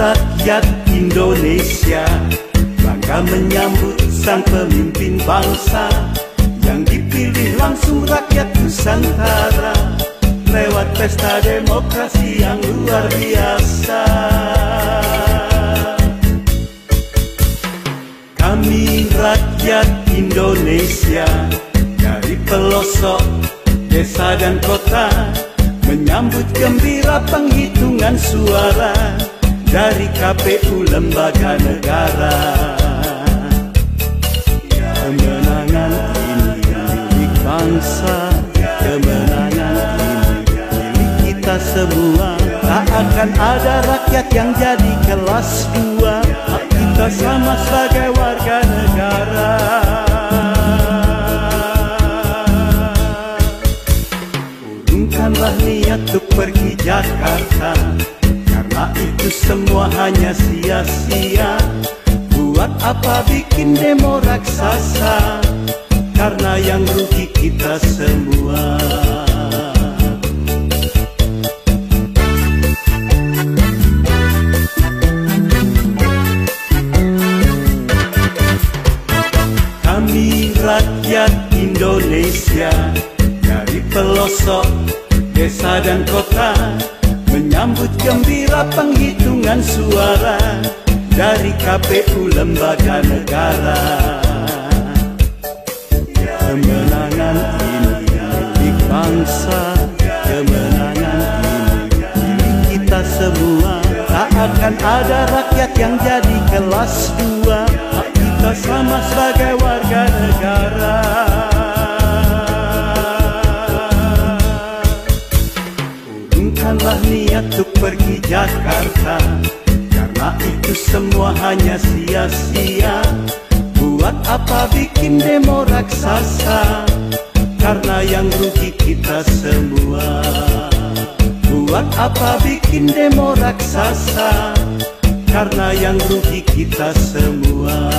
rakyat Indonesia. Bangga menyambut sang pemimpin bangsa Yang dipilih langsung rakyat Nusantara Lewat pesta demokrasi yang luar biasa. Kami rakyat Indonesia Dari pelosok desa dan kota Menyambut gembira penghitungan suara Dari KPU lembaga negara. Kemenangan ini milik bangsa. Kemenangan ini milik kita semua. Tak akan ada rakyat yang jadi kelas dua. Hak kita sama sebagai warga negara. Urungkanlah niat untuk pergi Jakarta Karena itu semua hanya sia-sia. Buat apa bikin demo raksasa? Karena yang rugi kita semua. Kami rakyat Indonesia Dari pelosok desa dan kota Menyambut gembira penghitungan suara Dari KPU lembaga negara. Kemenangan ini milik bangsa Kemenangan ini milik kita semua. Tak akan ada rakyat yang jadi kelas dua. Kita sama sebagai warga negara Urungkanlah niat untuk pergi Jakarta Karena itu semua hanya sia-sia. Buat apa bikin demo raksasa? Karena yang rugi kita semua. Buat apa bikin demo raksasa? Karena yang rugi kita semua